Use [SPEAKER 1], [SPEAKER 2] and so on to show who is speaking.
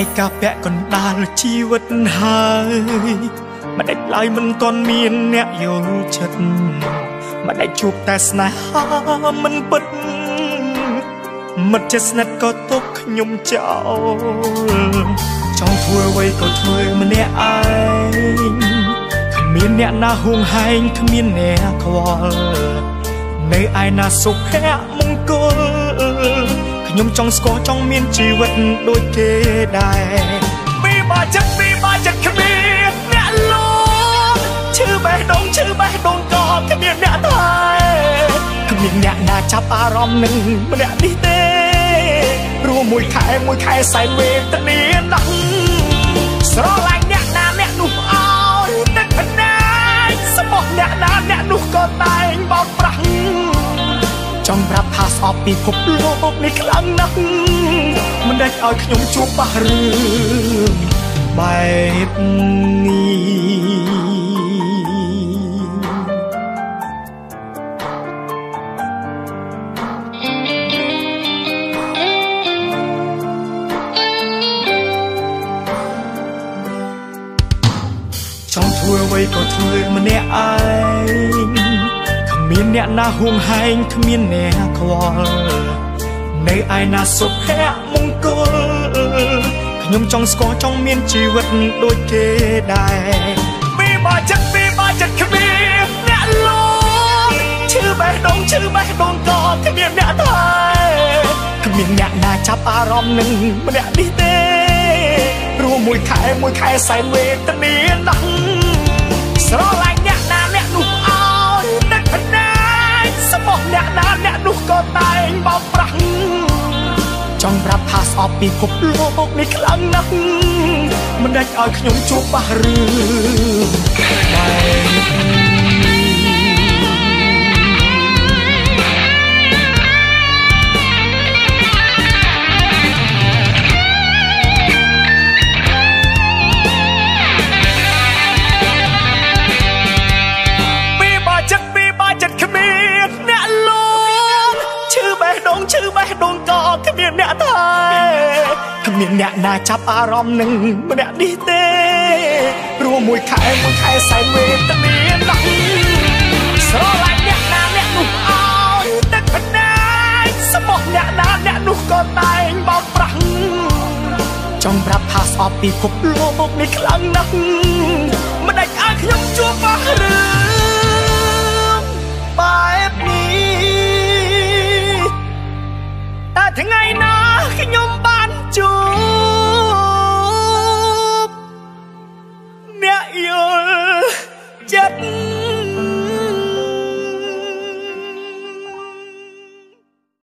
[SPEAKER 1] ឯកាពៈកណ្ដាលជីវិតហើយមិនដេចឡើយមិនទាន់មានអ្នកយល់ចិត្តមិនដេចជួបតែស្នេហាមិនពិតមិត្តជាស្និទ្ធក៏ទុកខ្ញុំចោលចង់ធ្វើអ្វីក៏ធ្វើម្នាក់ឯងគ្មានអ្នកណាហួងហែងគ្មានអ្នកខ្វល់នៅឯណាសុភមង្គល ខ្ញុំចង់ស្គាល់ចង់មានជីវិតដូចគេដែរពីបាចិត្តពីបាចិត្តគ្មានអ្នកលោកឈឺបេះដូងឈឺបេះដូងក៏គ្មានអ្នកថែគ្មានអ្នកណាចាប់អារម្មណ៍នឹងម្នាក់នេះទេរួមមួយខែមួយខែសែនវេទនាណាស់ស្រឡាញ់ អប់ពិភពលោកនេះខ្លាំងណាស់មិនដេចឲ្យខ្ញុំជួបបះរឿងបែបនេះចង់ធ្វើអ្វីក៏ធ្វើម្នាក់ឯងគ្មានអ្នកណាហួងហែងគ្មានអ្នកខ្វល់នៅឯណាសុភមង្គលខ្ញុំចង់ស្គាល់ចង់មានជីវិតដូចគេដែរពីបាចិត្តពីបាចិត្តគ្មានអ្នកលោកឈឺបេះដូងឈឺបេះដូងក៏គ្មានអ្នកថែគ្មានអ្នកណាចាប់អារម្មណ៍នឹងម្នាក់នេះទេរួមមួយខែមួយខែសែនវេទនាណាស់ស្រឡាញ់ កនោះក៏តែងបោកប្រាស់ចង់ប្រាប់ថាស្អប់ពិភពលោកនេះខ្លាំងណាស់មិនដេចឲ្យខ្ញុំជួបបះរឿងបែ មានអ្នកណាចាប់អារម្មណ៍នឹងម្នាក់នេះទេព្រោះមួយខែមួយខែសែនវេទនាណាស់ស្រឡាញ់អ្នកណាអ្នកនោះអោយទឹកបណ្ដាយស្មោះអ្នកណាអ្នកនោះក៏តែងបោកប្រាស់ចង់ប្រាប់ថាស្អប់ពីភពលោកនេះខ្លាំងណាស់មិនដាច់ឲ្យខ្ញុំជួបបោះរឿងបែបនេះតែថ្ងៃណាខ្ញុំបានជួប